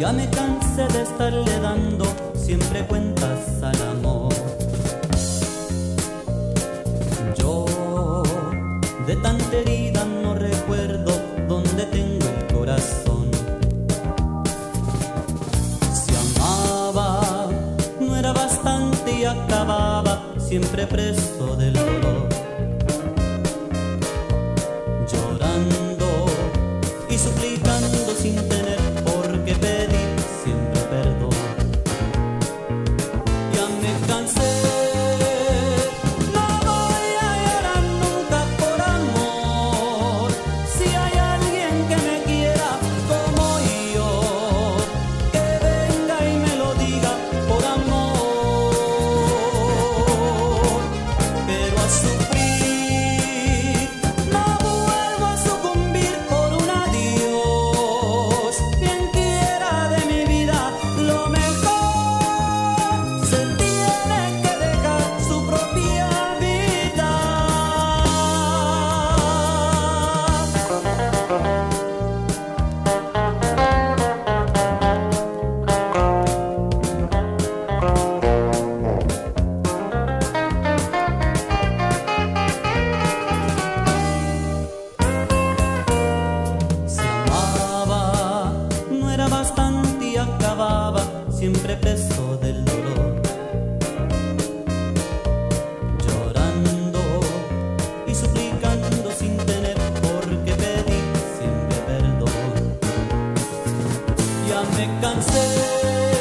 Ya me cansé de estarle dando siempre cuentas al amor. Yo de tanta herida no recuerdo dónde tengo el corazón. Si amaba, no era bastante y acababa siempre preso del dolor. Llorando y suplicando sin danser.